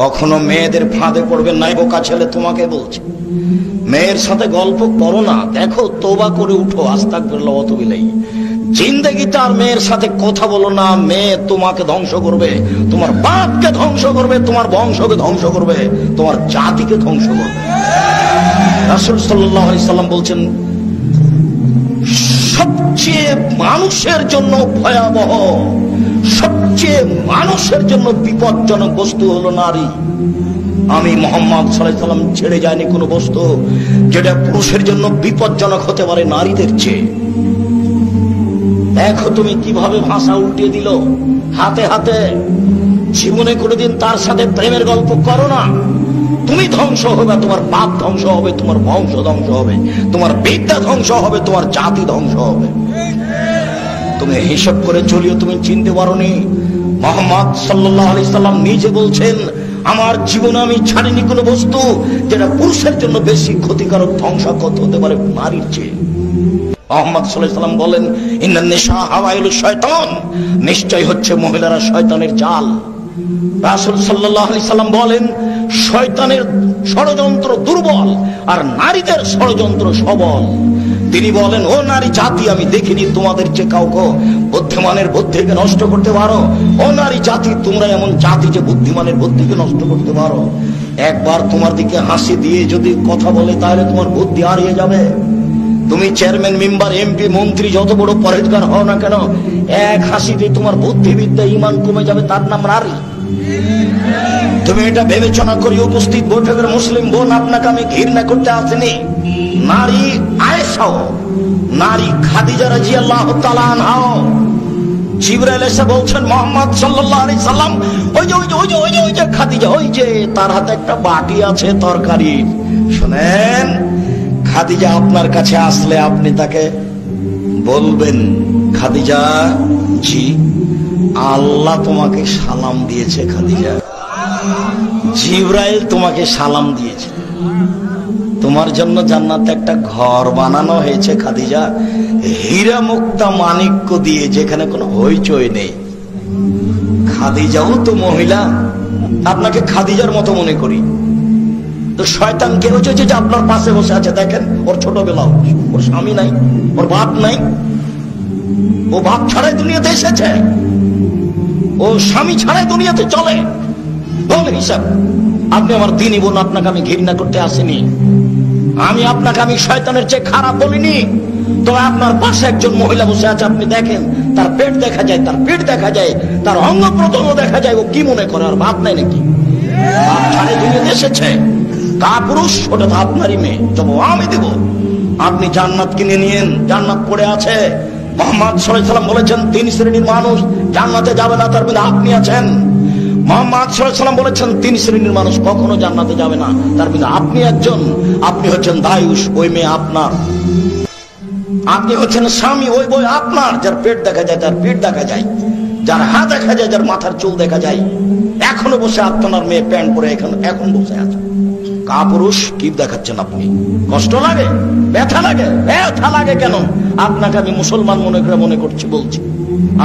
কখনো মেয়েদের ফাঁদে পড়বেন নাই বোকা ছেলে তোমাকে বলছে। মেয়ের সাথে গল্প করো না, দেখো, তোবা করে উঠো আস্তাক বেরলো অত বিলাই জিন্দগিতে আর মেয়ের সাথে কথা বলো না, মেয়ে তোমাকে ধ্বংস করবে, তোমার বাপকে ধ্বংস করবে, তোমার বংশকে ধ্বংস করবে, তোমার জাতিকে ধ্বংস করবে। রাসুল সাল্লাম বলছেন, সবচেয়ে মানুষের জন্য ভয়াবহ মানুষের জন্য বিপজ্জনক বস্তু হলো নারী। আমি মোহাম্মদ সাল্লাম ছেড়ে যায়নি কোনো বস্তু যেটা পুরুষের জন্য বিপজ্জনক হতে পারে নারীদের চেয়ে। দেখো তুমি কীভাবে ভাষা উল্টিয়ে দিল। হাতে হাতে জীবনে কোনোদিন তার সাথে প্রেমের গল্প করো না। তুমি ধ্বংস হবে, তোমার বাপ ধ্বংস হবে, তোমার বংশ ধ্বংস হবে, তোমার বিদ্যা ধ্বংস হবে, তোমার জাতি ধ্বংস হবে। তুমি হিসাব করে চলিও, তুমি চিনতে পারোনি। মোহাম্মদ সাল্লাহ আলি সাল্লাম নিজে বলছেন, আমার জীবনে আমি ছাড়িনি কোনো বস্তু যেটা পুরুষের জন্য বেশি ক্ষতিকারক ধ্বংসাক্ষত হতে পারে নারীর চেয়ে। মোহাম্মদ বলেন শয়তান হচ্ছে মহিলারা শয়তানের রাসুল বলেন, শয়তানের ষড়যন্ত্র দুর্বল আর নারীদের ষড়যন্ত্র সবল। তিনি বলেন, ও নারী জাতি, আমি দেখিনি তোমাদের যে কাউকে বুদ্ধিমানের বুদ্ধিকে নষ্ট করতে পারো। ও নারী জাতি, তোমরা এমন জাতি যে বুদ্ধিমানের বুদ্ধিকে নষ্ট করতে পারো। একবার তোমার দিকে হাসি দিয়ে যদি কথা বলে, তাহলে তোমার বুদ্ধি হারিয়ে যাবে। তুমি চেয়ারম্যান, মেম্বার, এমপি, মন্ত্রী, যত বড় পরেজগার হও না কেন, এক হাসিতে তোমার বুদ্ধিবিদ্যা, ইমান কমে যাবে। তার নাম নারী। তুমি এটা বিবেচনা করি উপস্থিত বৈঠকের মুসলিম বোন আপনাকে আমি ঘৃণা করতে আসেনি। নারী আয়েশাও, নারী খাদিজা রাজি আল্লাহ তালানহাও ওই যে ওই যে ওই যে ওই যে খাদিজা তার হাতে একটা বাটি আছে তরকারির শুনেন, খাদিজা আপনার কাছে আসলে আপনি তাকে বলবেন, খাদিজা, জি আল্লাহ তোমাকে সালাম দিয়েছে, খাদিজা। জিব্রাইল তোমাকে সালাম দিয়েছে। তোমার জন্য জান্নাতে একটা ঘর বানানো হয়েছে, খাদিজা। হীরা মুক্তা মানিক্য দিয়ে, যেখানে কোনো হইচই নেই। খাদিজাও তো মহিলা। আপনাকে খাদিজার মতো মনে করি। তো শয়তান কে হচ্ছে যে আপনার পাশে বসে আছে। দেখেন, ওর ছোটবেলাও ওর স্বামী নাই, ওর বাপ নাই। ও বাপ ছাড়াই দুনিয়াতে এসেছে। ও স্বামী ছাড়াই দুনিয়াতে চলে। হিসাব, আপনি আমার দিনই বোন, আপনাকে আমি ঘৃণা করতে আসিনি। আমি আপনাকে আমি শয়তানের চেয়ে খারাপ বলিনি। তবে আপনার পাশে একজন মহিলা বসে আছে, আপনি দেখেন, তার পেট দেখা যায়, তার পেট দেখা যায়, তার অঙ্গ প্রত্যঙ্গ দেখা যায়, ও কি মনে করে, আর ভাব নাই নাকি? বাপ দুনিয়াতে এসেছে। কা পুরুষ ওটা তো আপনারই মেয়ে তবু আমি দেব। আপনি জান্নাত কিনে নিয়েন, জান্নাত পড়ে আছে। মোহাম্মদ সাল্লাম বলেছেন, তিন শ্রেণির মানুষ জান্নাতে যাবে না, তার মধ্যে আপনি আছেন। মোহাম্মদ সাল্লাম বলেছেন, তিন শ্রেণির মানুষ কখনো জান্নাতে যাবে না, তার মধ্যে আপনি একজন। আপনি হচ্ছেন দায়ুষ ওই মেয়ে আপনার। আপনি হচ্ছেন স্বামী, ওই বই আপনার, যার পেট দেখা যায় যার পেট দেখা যায়, যার হাত দেখা যায়, যার মাথার চুল দেখা যায়। এখনও বসে আপনার মেয়ে প্যান্ট পরে এখন এখন বসে আছে। কাপুরুষ কি দেখাচ্ছেন আপনি। কষ্ট লাগে? ব্যথা লাগে? ব্যথা লাগে কেন? আপনাকে আমি মুসলমান মনে করে মনে করছি, বলছি।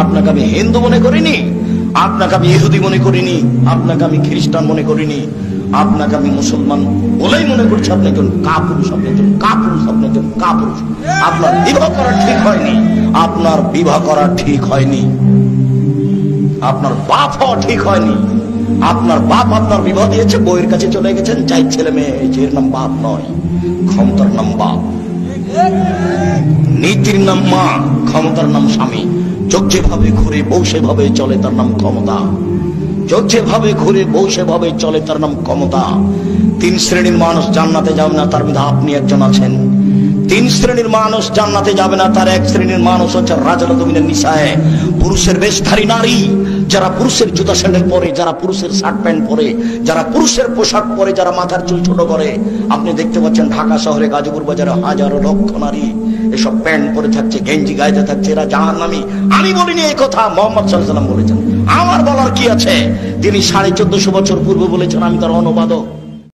আপনাকে আমি হিন্দু মনে করিনি, আপনাকে আমি ইহুদি মনে করিনি, আপনাকে আমি খ্রিস্টান মনে করিনি, আপনাকে আমি মুসলমান বলেই মনে করছি আপনি একজন কাপুরুষ, আপনি একজন কাপুরুষ, আপনি একজন কাপুরুষ। আপনার বিবাহ করা ঠিক হয়নি, আপনার বিবাহ করা ঠিক হয়নি, আপনার বাপ হওয়া ঠিক হয়নি আপনার বাপ আপনার বিবাহ দিয়েছে বইয়ের কাছে চলে গেছেন চাই ছেলে মেয়ে এর নাম বাপ নয়, ক্ষমতার নাম বাপ। নীতির নাম মা, ক্ষমতার নাম স্বামী। চোখ যেভাবে ঘুরে, বউ সেভাবে চলে, তার নাম ক্ষমতা। চোখ যেভাবে ঘুরে, বউ সেভাবে চলে, তার নাম ক্ষমতা। তিন শ্রেণির মানুষ জান্নাতে যাবে না, তার মধ্যে আপনি একজন আছেন। তিন শ্রেণির মানুষ জান্নাতে যাবে না, তার এক শ্রেণির মানুষ হচ্ছে রাজার জমিনের নিশায়। পুরুষের বেশধারী নারী যারা পুরুষের জুতা স্যান্ডেল পরে, যারা পুরুষের শার্ট প্যান্ট পরে, যারা পুরুষের পোশাক পরে, যারা মাথার চুল ছোট করে, আপনি দেখতে পাচ্ছেন ঢাকা শহরে গাজীপুর বাজারে হাজারো লক্ষ নারী এসব প্যান্ট পরে থাকছে, গেঞ্জি গাইতে থাকছে, এরা জাহান নামি আমি বলিনি এই কথা, মোহাম্মদ সাল্লাম বলেছেন। আমার বলার কি আছে? তিনি সাড়ে চোদ্দশো বছর পূর্বে বলেছেন, আমি তার অনুবাদক।